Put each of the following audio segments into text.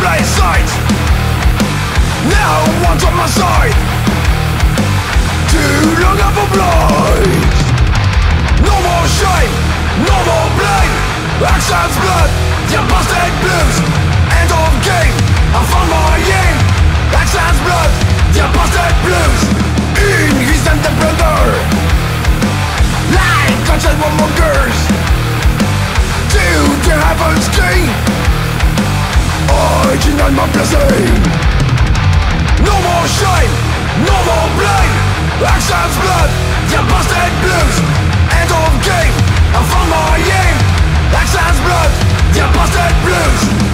plain sight Now one's on my side. Too long a blind No more shame, no more blame. Actions blood, the Apostate blues. End of game, I found my aim. Actions blood, the Apostate blues Blessing No more shame, no more blame. Blood, the Apostate blues. End of game, I found my aim. Blood, busted blues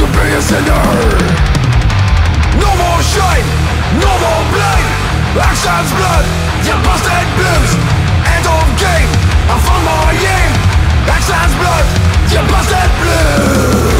to be a sinner no more shame, no more blame. Actions blood, the Apostate blues End of game, I found my aim. Actions blood, the Apostate blues